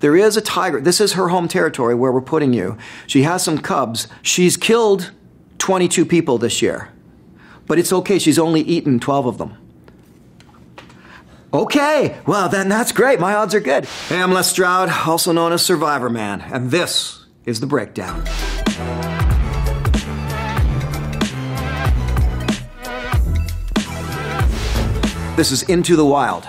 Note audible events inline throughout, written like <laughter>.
There is a tiger. This is her home territory where we're putting you. She has some cubs. She's killed 22 people this year. But it's okay, she's only eaten 12 of them. Okay, well, then that's great. My odds are good. Hey, I'm Les Stroud, also known as Survivorman, and this is the breakdown. This is Into the Wild.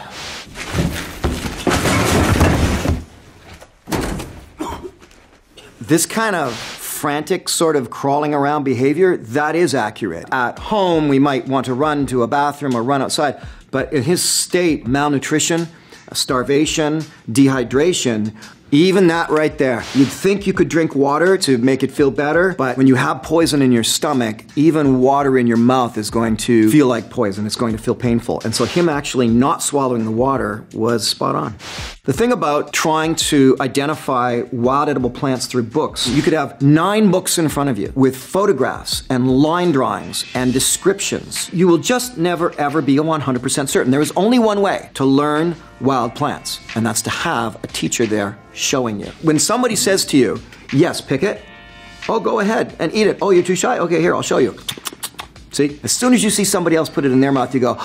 This kind of frantic sort of crawling around behavior, that is accurate. At home, we might want to run to a bathroom or run outside, but in his state, malnutrition, starvation, dehydration, even that right there. You'd think you could drink water to make it feel better, but when you have poison in your stomach, even water in your mouth is going to feel like poison. It's going to feel painful. And so him actually not swallowing the water was spot on. The thing about trying to identify wild edible plants through books, you could have nine books in front of you with photographs and line drawings and descriptions. You will just never ever be 100% certain. There is only one way to learn wild plants, and that's to have a teacher there showing you. When somebody says to you, yes, pick it, oh, go ahead and eat it. Oh, you're too shy? Okay, here, I'll show you. See, as soon as you see somebody else put it in their mouth, you go,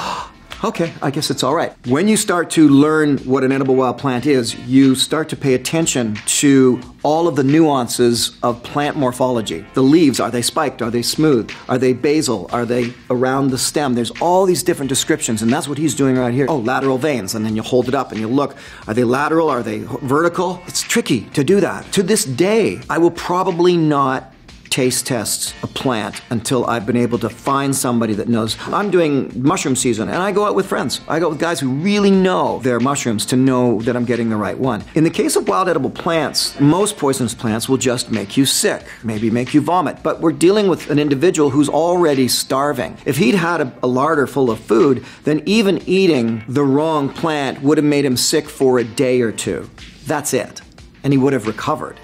okay, I guess it's all right. When you start to learn what an edible wild plant is, you start to pay attention to all of the nuances of plant morphology. The leaves, are they spiked? Are they smooth? Are they basal? Are they around the stem? There's all these different descriptions, and that's what he's doing right here. Oh, lateral veins, and then you hold it up and you look. Are they lateral? Are they vertical? It's tricky to do that. To this day, I will probably not taste tests a plant until I've been able to find somebody that knows. I'm doing mushroom season and I go out with friends. I go with guys who really know their mushrooms to know that I'm getting the right one. In the case of wild edible plants, most poisonous plants will just make you sick, maybe make you vomit. But we're dealing with an individual who's already starving. If he'd had a, a larder full of food, then even eating the wrong plant would have made him sick for a day or two. That's it. And he would have recovered.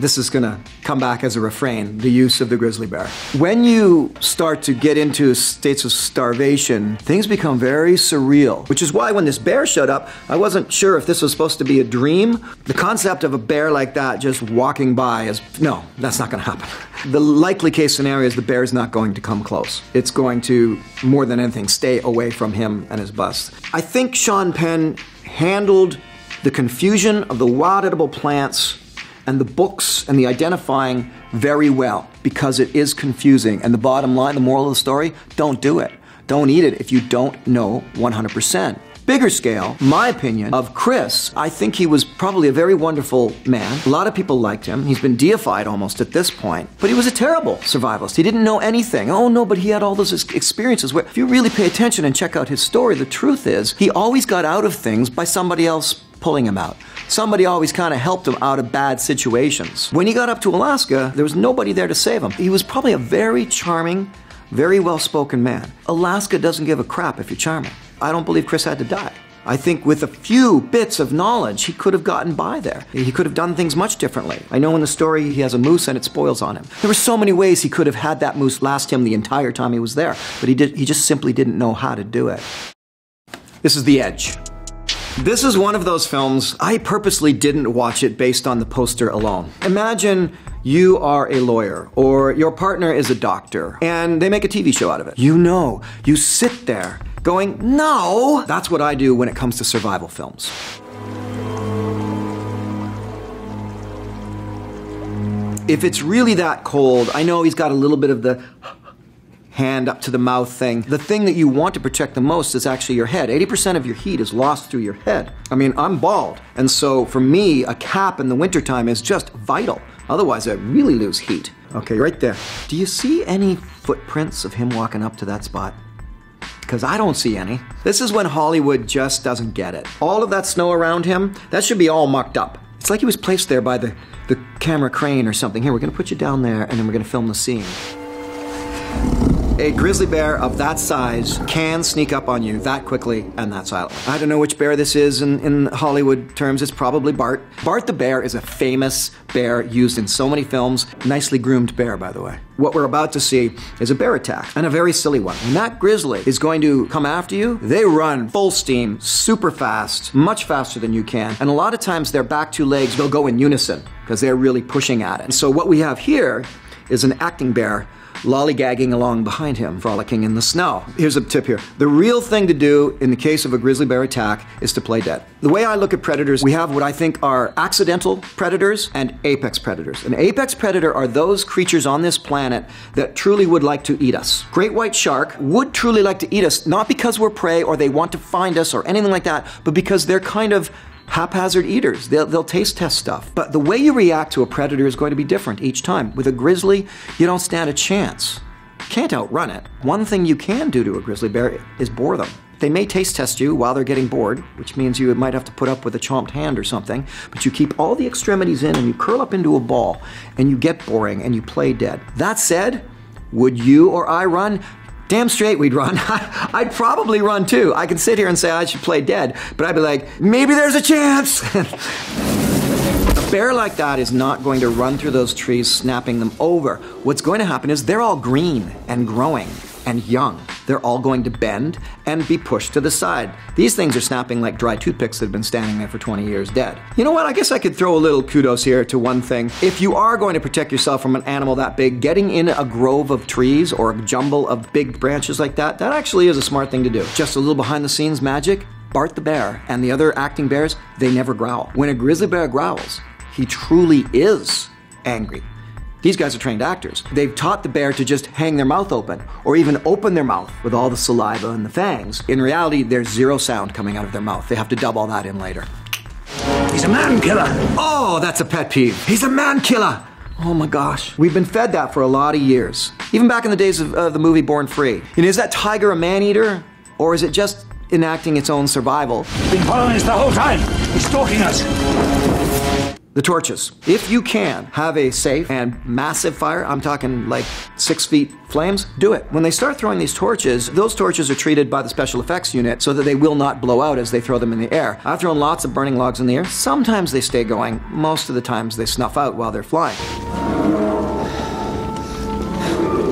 This is to come back as a refrain the use of the grizzly bear. When you start to get into states of starvation, things become very surreal, which is why when this bear showed up, I wasn't sure if this was supposed to be a dream. The concept of a bear like that just walking by is no, that's not to happen. The likely case scenario is the bear's not going to come close. It's going to, more than anything, stay away from him and his bust. I think Sean Penn handled the confusion of the wild edible plants and the books and the identifying very well because it is confusing. And the bottom line, the moral of the story, don't do it. Don't eat it if you don't know 100%. Bigger scale, my opinion of Chris, I think he was probably a very wonderful man. A lot of people liked him. He's been deified almost at this point. But he was a terrible survivalist. He didn't know anything. Oh no, but he had all those experiences where if you really pay attention and check out his story, the truth is he always got out of things by somebody else pulling him out. Somebody always kind of helped him out of bad situations. When he got up to Alaska, there was nobody there to save him. He was probably a very charming, very well spoken man. Alaska doesn't give a crap if you're charming. I don't believe Chris had to die. I think with a few bits of knowledge, he could have gotten by there. He could have done things much differently. I know in the story he has a moose and it spoils on him. There were so many ways he could have had that moose last him the entire time he was there, but he did he just simply didn't know how to do it. This is The Edge. This is one of those films I purposely didn't watch it based on the poster alone. Imagine you are a lawyer or your partner is a doctor and they make a TV show out of it. You know, you sit there going, no! That's what I do when it comes to survival films. If it's really that cold, I know he's got a little bit of the hand up to the mouth thing. The thing that you want to protect the most is actually your head. 80% of your heat is lost through your head. I mean, I'm bald, and so for me, a cap in the wintertime is just vital. Otherwise, I really lose heat. Okay, right there. Do you see any footprints of him walking up to that spot? Because I don't see any. This is when Hollywood just doesn't get it. All of that snow around him, that should be all mucked up. It's like he was placed there by the, the camera crane or something. Here, we're gonna put you down there and then we're gonna film the scene. A grizzly bear of that size can sneak up on you that quickly and that silently. I don't know which bear this is in, in Hollywood terms. It's probably Bart. Bart the bear is a famous bear used in so many films. Nicely groomed bear, by the way. What we're about to see is a bear attack, and a very silly one. When that grizzly is going to come after you, they run full steam, super fast, much faster than you can. And a lot of times their back two legs, they'll go in unison because they're really pushing at it. So what we have here is an acting bear lollygagging along behind him, frolicking in the snow. Here's a tip here. The real thing to do in the case of a grizzly bear attack is to play dead. The way I look at predators, we have what I think are accidental predators and apex predators. An apex predator are those creatures on this planet that truly would like to eat us. Great white shark would truly like to eat us, not because we're prey or they want to find us or anything like that, but because they're kind of haphazard eaters. They'll, they'll taste test stuff. But the way you react to a predator is going to be different each time. With a grizzly, you don't stand a chance. Can't outrun it. One thing you can do to a grizzly bear is bore them. They may taste test you while they're getting bored, which means you might have to put up with a chomped hand or something, but you keep all the extremities in and you curl up into a ball and you get boring and you play dead. That said, would you or I run? Damn straight we'd run. <laughs> I'd probably run too. I can sit here and say I should play dead, but I'd be like, maybe there's a chance. <laughs> a bear like that is not going to run through those trees snapping them over. What's going to happen is they're all green and growing and young. They're all going to bend and be pushed to the side. These things are snapping like dry toothpicks that have been standing there for 20 years dead. You know what? I guess I could throw a little kudos here to one thing. If you are going to protect yourself from an animal that big, getting in a grove of trees or a jumble of big branches like that, that actually is a smart thing to do. Just a little behind the scenes magic. Bart the bear and the other acting bears, they never growl. When a grizzly bear growls, he truly is angry. These guys are trained actors. They've taught the bear to just hang their mouth open, or even open their mouth with all the saliva and the fangs. In reality, there's zero sound coming out of their mouth. They have to dub all that in later. He's a man killer. Oh, that's a pet peeve. He's a man killer. Oh my gosh. We've been fed that for a lot of years. Even back in the days of the movie Born Free. And is that tiger a man eater? Or is it just enacting its own survival? He's been following us the whole time. He's stalking us. The torches. If you can have a safe and massive fire, I'm talking like six feet flames, do it. When they start throwing these torches, those torches are treated by the special effects unit so that they will not blow out as they throw them in the air. I've thrown lots of burning logs in the air. Sometimes they stay going, most of the times they snuff out while they're flying.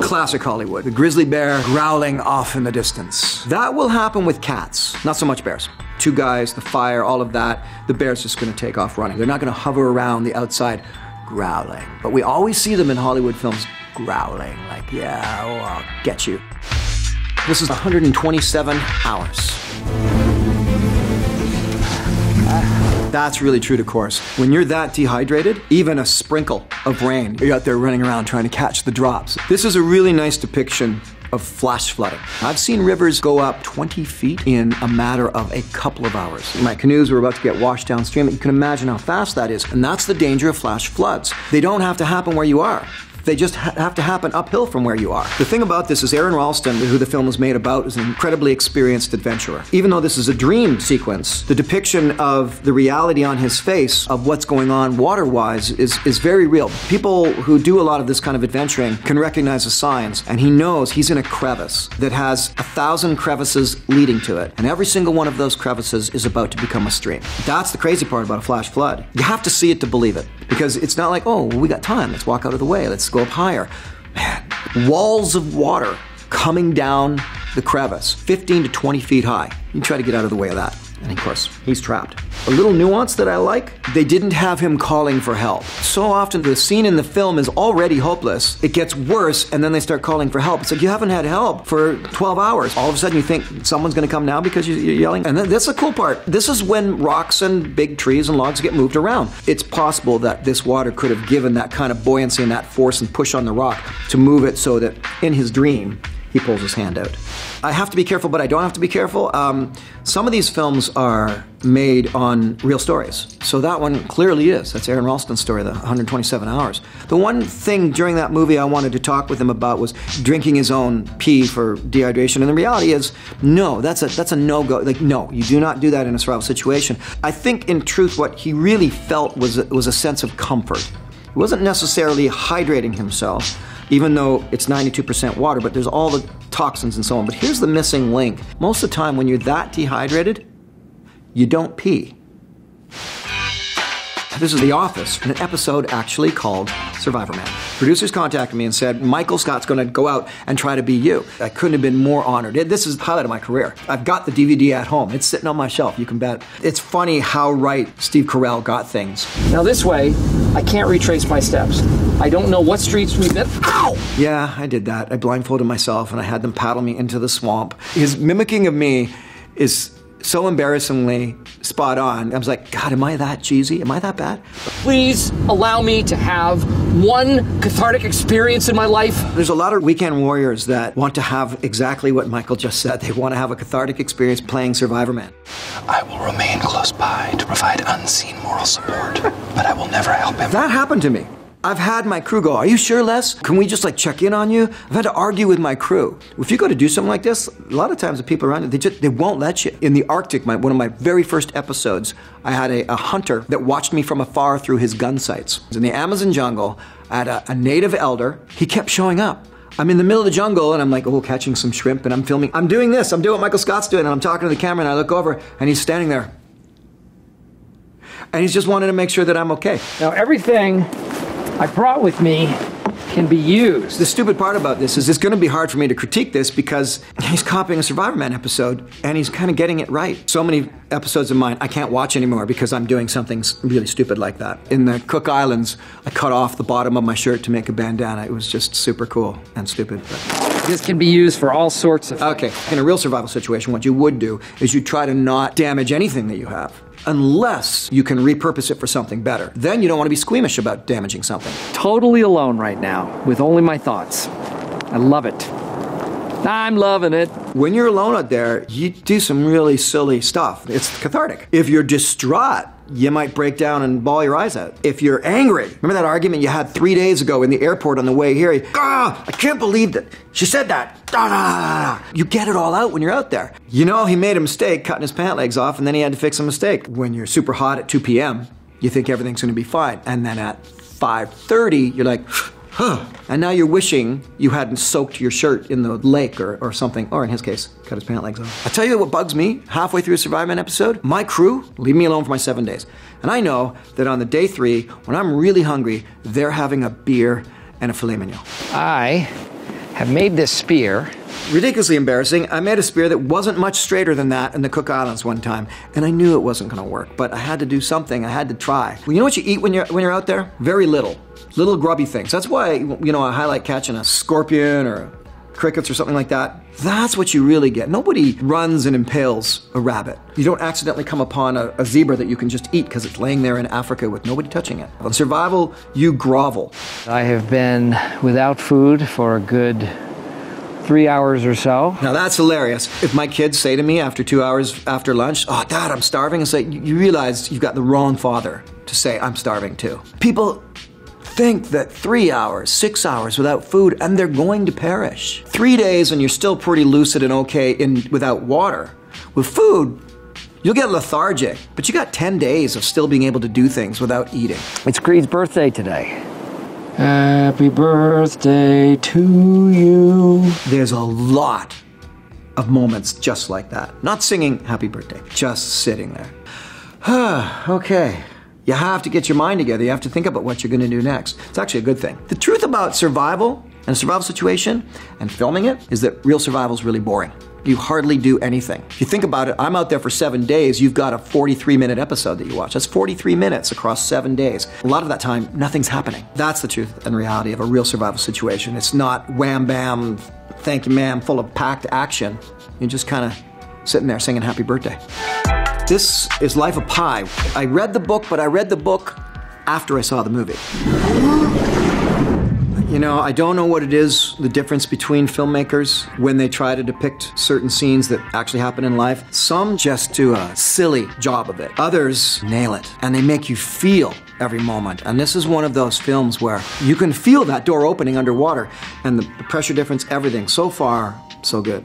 Classic Hollywood. The grizzly bear growling off in the distance. That will happen with cats, not so much bears two guys, the fire, all of that, the bear's just gonna take off running. They're not gonna hover around the outside growling. But we always see them in Hollywood films growling, like, yeah, oh, I'll get you. This is 127 hours. That's really true to course. When you're that dehydrated, even a sprinkle of rain, you're out there running around trying to catch the drops. This is a really nice depiction of flash flooding. I've seen rivers go up 20 feet in a matter of a couple of hours. My canoes were about to get washed downstream. You can imagine how fast that is. And that's the danger of flash floods. They don't have to happen where you are. They just ha- have to happen uphill from where you are. The thing about this is Aron Ralston, who the film is made about, is an incredibly experienced adventurer. Even though this is a dream sequence, the depiction of the reality on his face of what's going on water-wise is, is very real. People who do a lot of this kind of adventuring can recognize the signs, and he knows he's in a crevice that has a thousand crevices leading to it, and every single one of those crevices is about to become a stream. That's the crazy part about a flash flood. You have to see it to believe it, because it's not like, oh, well, we got time, let's walk out of the way, let's go up higher. Man, walls of water coming down the crevice, 15 to 20 feet high. You try to get out of the way of that. And of course, he's trapped. A little nuance that I like they didn't have him calling for help. So often, the scene in the film is already hopeless. It gets worse, and then they start calling for help. It's like you haven't had help for 12 hours. All of a sudden, you think someone's going to come now because you're yelling. And that's the cool part. This is when rocks and big trees and logs get moved around. It's possible that this water could have given that kind of buoyancy and that force and push on the rock to move it so that in his dream, he pulls his hand out. I have to be careful, but I don't have to be careful. Um, some of these films are made on real stories. So that one clearly is. That's Aron Ralston's story, the 127 hours. The one thing during that movie I wanted to talk with him about was drinking his own pee for dehydration. And the reality is, no, that's a, that's a no-go. Like, no, you do not do that in a survival situation. I think, in truth, what he really felt was, was a sense of comfort. He wasn't necessarily hydrating himself, even though it's 92% water, but there's all the toxins and so on. But here's the missing link. Most of the time, when you're that dehydrated, you don't pee. This is The Office, an episode actually called Survivor Man. Producers contacted me and said, Michael Scott's going to go out and try to be you. I couldn't have been more honored. This is the highlight of my career. I've got the DVD at home. It's sitting on my shelf, you can bet. It's funny how right Steve Carell got things. Now, this way, I can't retrace my steps. I don't know what streets we've been. Ow! Yeah, I did that. I blindfolded myself and I had them paddle me into the swamp. His mimicking of me is so embarrassingly spot on. I was like, God, am I that cheesy? Am I that bad? Please allow me to have one cathartic experience in my life. There's a lot of weekend warriors that want to have exactly what Michael just said. They want to have a cathartic experience playing Survivor Man. I will remain close by to provide unseen moral support, but I will never help him. That happened to me. I've had my crew go, Are you sure, Les? Can we just like check in on you? I've had to argue with my crew. If you go to do something like this, a lot of times the people around you, they just they won't let you. In the Arctic, my, one of my very first episodes, I had a, a, hunter that watched me from afar through his gun sights. In the Amazon jungle, I had a, a native elder. He kept showing up. I'm in the middle of the jungle and I'm like, oh, catching some shrimp and I'm filming. I'm doing this. I'm doing what Michael Scott's doing and I'm talking to the camera and I look over and he's standing there. And he's just wanting to make sure that I'm okay. Now, everything I brought with me can be used. The stupid part about this is it's going to be hard for me to critique this because he's copying a Survivorman episode and he's kind of getting it right. So many episodes of mine I can't watch anymore because I'm doing something really stupid like that. In the Cook Islands, I cut off the bottom of my shirt to make a bandana. It was just super cool and stupid. But. This can be used for all sorts of. Okay, in a real survival situation, what you would do is you try to not damage anything that you have unless you can repurpose it for something better. Then you don't want to be squeamish about damaging something. Totally alone right now with only my thoughts. I love it. I'm loving it. When you're alone out there, you do some really silly stuff. It's cathartic. If you're distraught, you might break down and bawl your eyes out. If you're angry, remember that argument you had three days ago in the airport on the way here? Ah, I can't believe that she said that. You get it all out when you're out there. You know, he made a mistake cutting his pant legs off, and then he had to fix a mistake. When you're super hot at 2 p.m., you think everything's going to be fine, and then at 5:30, you're like. Huh. And now you're wishing you hadn't soaked your shirt in the lake or, or something, or in his case, cut his pant legs off. I tell you what bugs me halfway through a Survivor episode? My crew leave me alone for my seven days. And I know that on the day three, when I'm really hungry, they're having a beer and a filet mignon. I have made this spear ridiculously embarrassing. I made a spear that wasn't much straighter than that in the Cook Islands one time, and I knew it wasn't going to work. But I had to do something. I had to try. Well, you know what you eat when you're when you're out there? Very little, little grubby things. That's why you know I highlight catching a scorpion or crickets or something like that. That's what you really get. Nobody runs and impales a rabbit. You don't accidentally come upon a, a zebra that you can just eat because it's laying there in Africa with nobody touching it. On survival, you grovel. I have been without food for a good three hours or so. Now that's hilarious. If my kids say to me after two hours after lunch, "Oh, Dad, I'm starving," it's like you realize you've got the wrong father to say I'm starving too. People think that three hours, six hours without food, and they're going to perish. Three days and you're still pretty lucid and okay in without water. With food, You'll get lethargic, but you got 10 days of still being able to do things without eating. It's Creed's birthday today. Happy birthday to you. There's a lot of moments just like that. Not singing happy birthday, just sitting there. <sighs> okay. You have to get your mind together. You have to think about what you're going to do next. It's actually a good thing. The truth about survival and a survival situation and filming it is that real survival is really boring you hardly do anything. If you think about it, I'm out there for seven days. You've got a 43 minute episode that you watch. That's 43 minutes across seven days. A lot of that time, nothing's happening. That's the truth and reality of a real survival situation. It's not wham bam, thank you, ma'am, full of packed action. You're just kind of sitting there singing happy birthday. This is Life of Pi. I read the book, but I read the book after I saw the movie. You know, I don't know what it is, the difference between filmmakers when they try to depict certain scenes that actually happen in life. Some just do a silly job of it, others nail it, and they make you feel every moment. And this is one of those films where you can feel that door opening underwater and the pressure difference, everything. So far, so good.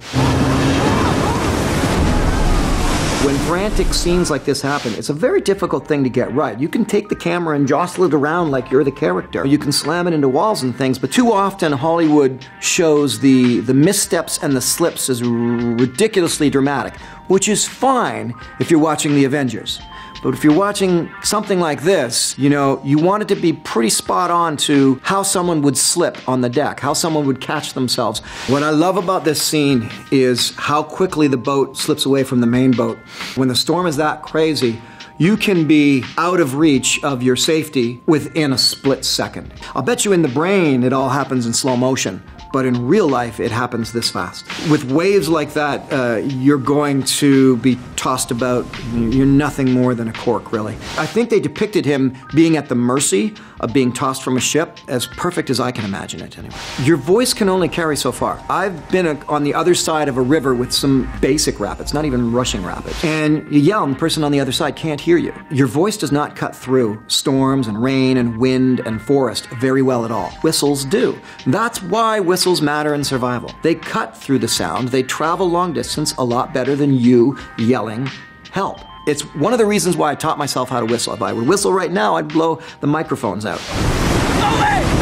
When frantic scenes like this happen, it's a very difficult thing to get right. You can take the camera and jostle it around like you're the character. You can slam it into walls and things, but too often Hollywood shows the, the missteps and the slips as ridiculously dramatic, which is fine if you're watching The Avengers. But if you're watching something like this, you know, you want it to be pretty spot on to how someone would slip on the deck, how someone would catch themselves. What I love about this scene is how quickly the boat slips away from the main boat. When the storm is that crazy, you can be out of reach of your safety within a split second. I'll bet you in the brain it all happens in slow motion but in real life it happens this fast. With waves like that, uh, you're going to be tossed about. You're nothing more than a cork, really. I think they depicted him being at the mercy of being tossed from a ship as perfect as I can imagine it, anyway. Your voice can only carry so far. I've been a, on the other side of a river with some basic rapids, not even rushing rapids, and you yell and the person on the other side can't hear you. Your voice does not cut through storms and rain and wind and forest very well at all. Whistles do. That's why whistles matter in survival. They cut through the sound, they travel long distance a lot better than you yelling, help. It's one of the reasons why I taught myself how to whistle. If I would whistle right now, I'd blow the microphones out.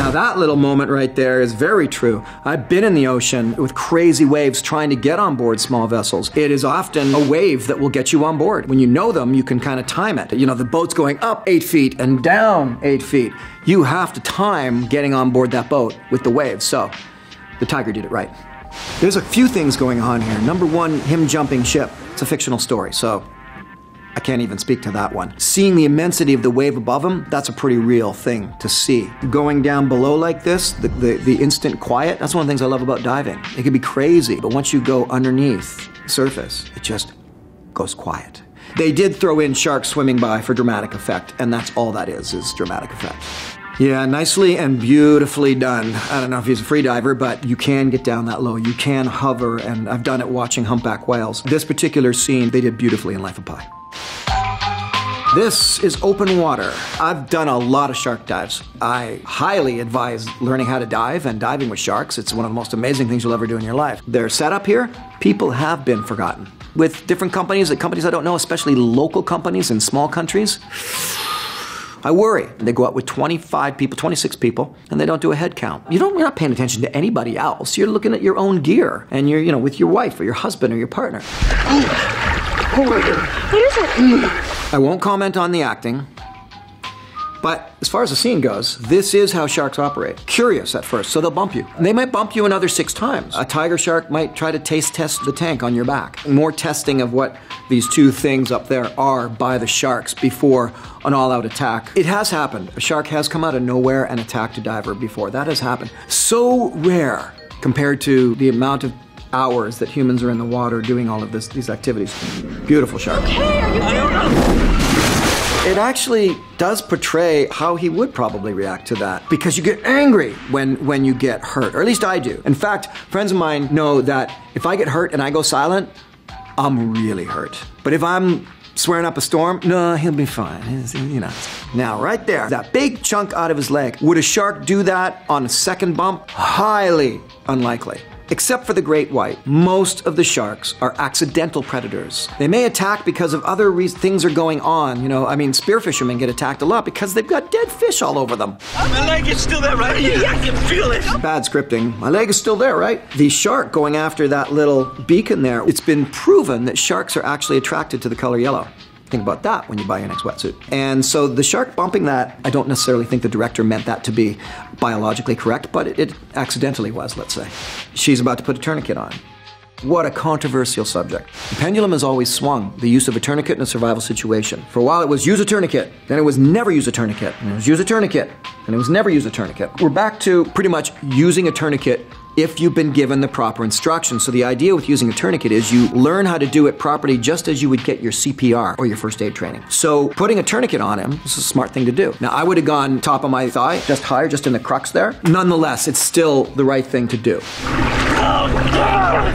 Now, that little moment right there is very true. I've been in the ocean with crazy waves trying to get on board small vessels. It is often a wave that will get you on board. When you know them, you can kind of time it. You know, the boat's going up eight feet and down eight feet. You have to time getting on board that boat with the waves. So, the Tiger did it right. There's a few things going on here. Number one, him jumping ship. It's a fictional story, so can't even speak to that one. Seeing the immensity of the wave above him, that's a pretty real thing to see. Going down below like this, the, the, the instant quiet, that's one of the things I love about diving. It can be crazy, but once you go underneath surface, it just goes quiet. They did throw in sharks swimming by for dramatic effect, and that's all that is, is dramatic effect. Yeah, nicely and beautifully done. I don't know if he's a free diver, but you can get down that low. You can hover, and I've done it watching humpback whales. This particular scene, they did beautifully in Life of Pi. This is open water. I've done a lot of shark dives. I highly advise learning how to dive and diving with sharks. It's one of the most amazing things you'll ever do in your life. Their setup here, people have been forgotten. With different companies, companies I don't know, especially local companies in small countries, I worry. They go out with 25 people, 26 people, and they don't do a head count. You don't, you're not paying attention to anybody else. You're looking at your own gear, and you're, you know, with your wife or your husband or your partner. Oh, oh my god. What is it? I won't comment on the acting. But as far as the scene goes, this is how sharks operate. Curious at first, so they'll bump you. They might bump you another six times. A tiger shark might try to taste test the tank on your back. More testing of what these two things up there are by the sharks before an all out attack. It has happened. A shark has come out of nowhere and attacked a diver before. That has happened. So rare compared to the amount of hours that humans are in the water doing all of this, these activities. Beautiful shark. It actually does portray how he would probably react to that because you get angry when when you get hurt, or at least I do. In fact, friends of mine know that if I get hurt and I go silent, I'm really hurt. But if I'm swearing up a storm, no, he'll be fine. He's- you know. Now, right there, that big chunk out of his leg. Would a shark do that on a second bump? Highly unlikely. Except for the great white, most of the sharks are accidental predators. They may attack because of other reasons, things are going on. You know, I mean, spear fishermen get attacked a lot because they've got dead fish all over them. My leg is still there, right? Yeah, I can feel it. Bad scripting. My leg is still there, right? The shark going after that little beacon there, it's been proven that sharks are actually attracted to the color yellow. Think about that when you buy your next wetsuit. And so the shark bumping that, I don't necessarily think the director meant that to be biologically correct, but it, it accidentally was, let's say. She's about to put a tourniquet on. What a controversial subject. The pendulum has always swung the use of a tourniquet in a survival situation. For a while, it was use a tourniquet, then it was never use a tourniquet, and it was use a tourniquet, and it was never use a tourniquet. We're back to pretty much using a tourniquet if you've been given the proper instructions. So the idea with using a tourniquet is you learn how to do it properly just as you would get your CPR or your first aid training. So putting a tourniquet on him is a smart thing to do. Now I would have gone top of my thigh, just higher, just in the crux there. Nonetheless, it's still the right thing to do.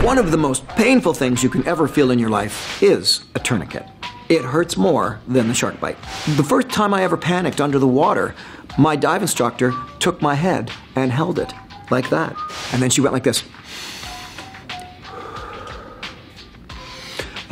One of the most painful things you can ever feel in your life is a tourniquet. It hurts more than the shark bite. The first time I ever panicked under the water, my dive instructor took my head and held it like that. And then she went like this.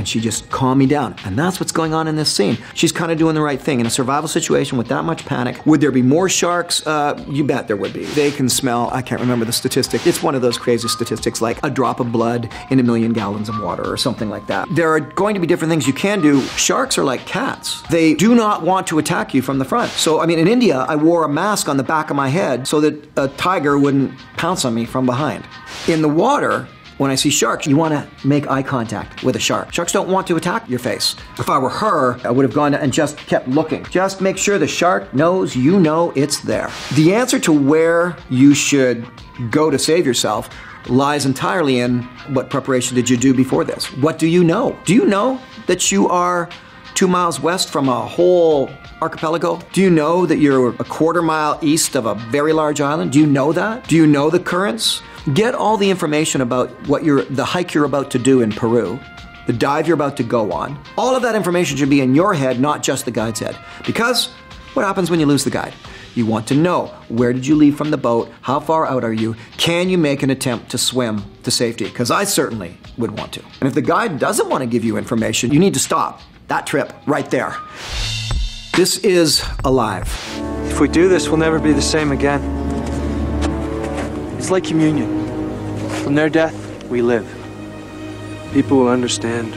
And she just calmed me down. And that's what's going on in this scene. She's kind of doing the right thing. In a survival situation with that much panic, would there be more sharks? Uh, you bet there would be. They can smell, I can't remember the statistic. It's one of those crazy statistics like a drop of blood in a million gallons of water or something like that. There are going to be different things you can do. Sharks are like cats. They do not want to attack you from the front. So, I mean, in India, I wore a mask on the back of my head so that a tiger wouldn't pounce on me from behind. In the water, when I see sharks, you want to make eye contact with a shark. Sharks don't want to attack your face. If I were her, I would have gone and just kept looking. Just make sure the shark knows you know it's there. The answer to where you should go to save yourself lies entirely in what preparation did you do before this? What do you know? Do you know that you are two miles west from a whole archipelago? Do you know that you're a quarter mile east of a very large island? Do you know that? Do you know the currents? Get all the information about what you're, the hike you're about to do in Peru, the dive you're about to go on. All of that information should be in your head, not just the guide's head. Because what happens when you lose the guide? You want to know where did you leave from the boat? How far out are you? Can you make an attempt to swim to safety? Because I certainly would want to. And if the guide doesn't want to give you information, you need to stop that trip right there. This is alive. If we do this, we'll never be the same again. It's like communion. From their death, we live. People will understand.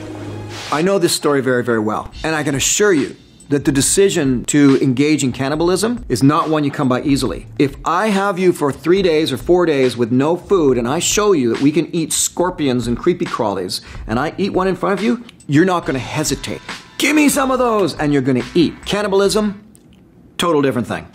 I know this story very, very well, and I can assure you that the decision to engage in cannibalism is not one you come by easily. If I have you for three days or four days with no food and I show you that we can eat scorpions and creepy crawlies and I eat one in front of you, you're not going to hesitate. Give me some of those and you're going to eat. Cannibalism, total different thing.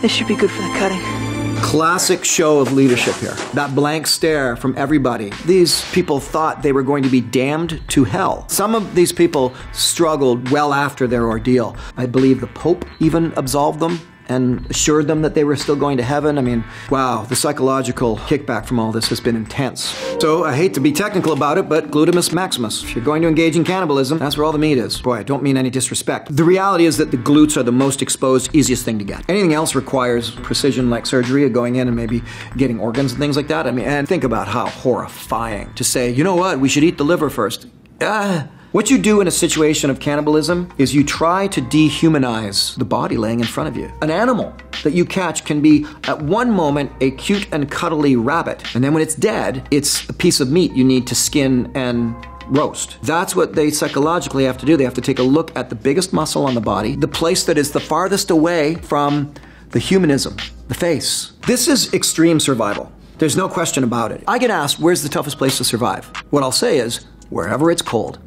This should be good for the cutting. Classic show of leadership here. That blank stare from everybody. These people thought they were going to be damned to hell. Some of these people struggled well after their ordeal. I believe the Pope even absolved them and assured them that they were still going to heaven. I mean, wow, the psychological kickback from all this has been intense. So I hate to be technical about it, but gluteus maximus. If you're going to engage in cannibalism, that's where all the meat is. Boy, I don't mean any disrespect. The reality is that the glutes are the most exposed, easiest thing to get. Anything else requires precision like surgery of going in and maybe getting organs and things like that. I mean, and think about how horrifying to say, you know what, we should eat the liver first. Ah. What you do in a situation of cannibalism is you try to dehumanize the body laying in front of you. An animal that you catch can be, at one moment, a cute and cuddly rabbit, and then when it's dead, it's a piece of meat you need to skin and roast. That's what they psychologically have to do. They have to take a look at the biggest muscle on the body, the place that is the farthest away from the humanism, the face. This is extreme survival. There's no question about it. I get asked, where's the toughest place to survive? What I'll say is, wherever it's cold.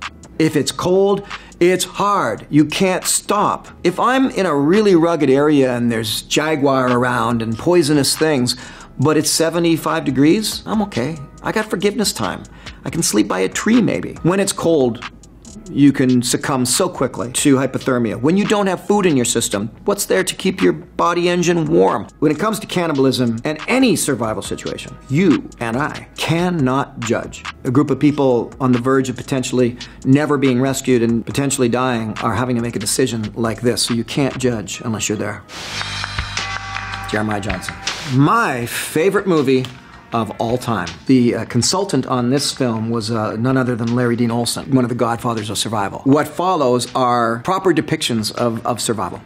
If it's cold, it's hard. You can't stop. If I'm in a really rugged area and there's jaguar around and poisonous things, but it's 75 degrees, I'm okay. I got forgiveness time. I can sleep by a tree maybe. When it's cold, you can succumb so quickly to hypothermia. When you don't have food in your system, what's there to keep your body engine warm? When it comes to cannibalism and any survival situation, you and I cannot judge. A group of people on the verge of potentially never being rescued and potentially dying are having to make a decision like this, so you can't judge unless you're there. Jeremiah Johnson. My favorite movie of all time. The uh, consultant on this film was uh, none other than Larry Dean Olsen, one of the godfathers of survival. What follows are proper depictions of, of survival.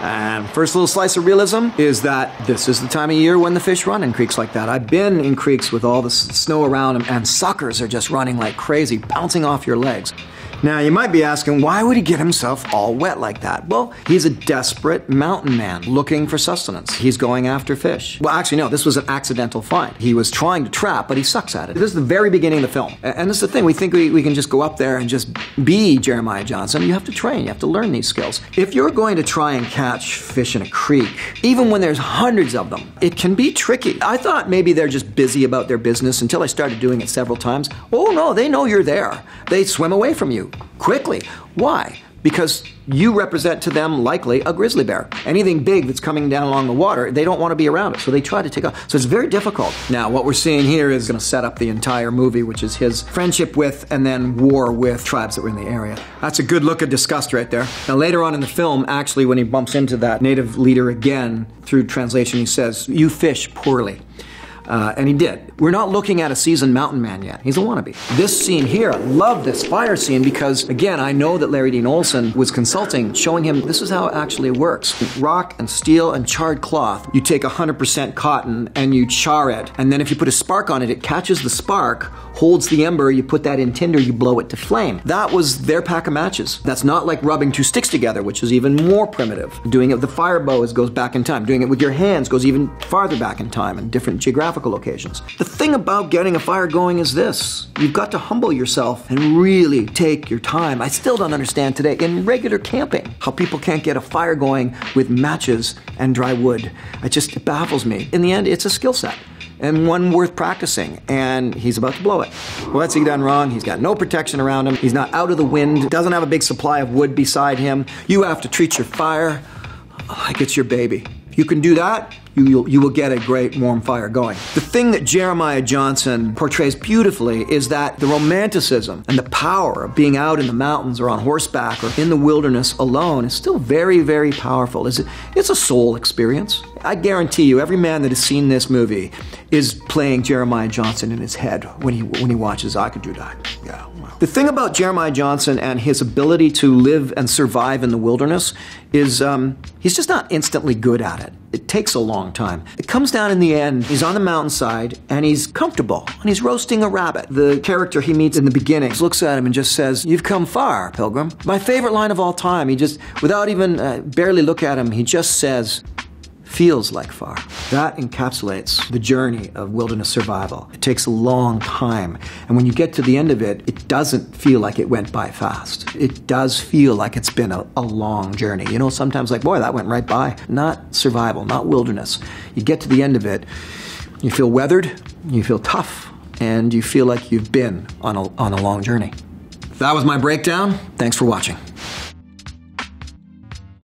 And first little slice of realism is that this is the time of year when the fish run in creeks like that. I've been in creeks with all the snow around them, and suckers are just running like crazy, bouncing off your legs. Now, you might be asking, why would he get himself all wet like that? Well, he's a desperate mountain man looking for sustenance. He's going after fish. Well, actually, no, this was an accidental find. He was trying to trap, but he sucks at it. This is the very beginning of the film. And this is the thing, we think we, we can just go up there and just be Jeremiah Johnson. You have to train, you have to learn these skills. If you're going to try and catch fish in a creek, even when there's hundreds of them, it can be tricky. I thought maybe they're just busy about their business until I started doing it several times. Oh no, they know you're there. They swim away from you quickly. Why? Because you represent to them likely a grizzly bear. Anything big that's coming down along the water, they don't want to be around it, so they try to take off. So it's very difficult. Now, what we're seeing here is going to set up the entire movie, which is his friendship with and then war with tribes that were in the area. That's a good look of disgust right there. Now, later on in the film, actually, when he bumps into that native leader again through translation, he says, You fish poorly. Uh, and he did. We're not looking at a seasoned mountain man yet. He's a wannabe. This scene here, I love this fire scene because, again, I know that Larry Dean Olsen was consulting, showing him this is how it actually works. Rock and steel and charred cloth. You take 100% cotton and you char it. And then if you put a spark on it, it catches the spark, holds the ember, you put that in tinder, you blow it to flame. That was their pack of matches. That's not like rubbing two sticks together, which is even more primitive. Doing it with the fire bow is, goes back in time. Doing it with your hands goes even farther back in time and different geographical locations. The thing about getting a fire going is this you've got to humble yourself and really take your time. I still don't understand today in regular camping how people can't get a fire going with matches and dry wood. It just it baffles me. In the end, it's a skill set and one worth practicing, and he's about to blow it. What's he done wrong? He's got no protection around him. He's not out of the wind, doesn't have a big supply of wood beside him. You have to treat your fire like it's your baby. You can do that, you, you will get a great warm fire going. The thing that Jeremiah Johnson portrays beautifully is that the romanticism and the power of being out in the mountains or on horseback or in the wilderness alone is still very, very powerful. It's a, it's a soul experience. I guarantee you, every man that has seen this movie is playing Jeremiah Johnson in his head when he when he watches I Could Do That. Yeah. The thing about Jeremiah Johnson and his ability to live and survive in the wilderness is um, he's just not instantly good at it. It takes a long time. It comes down in the end, he's on the mountainside and he's comfortable and he's roasting a rabbit. The character he meets in the beginning looks at him and just says, You've come far, pilgrim. My favorite line of all time, he just, without even uh, barely look at him, he just says, feels like far. That encapsulates the journey of wilderness survival. It takes a long time. And when you get to the end of it, it doesn't feel like it went by fast. It does feel like it's been a, a long journey. You know, sometimes like, boy, that went right by. Not survival, not wilderness. You get to the end of it, you feel weathered, you feel tough, and you feel like you've been on a, on a long journey. That was my breakdown. Thanks for watching.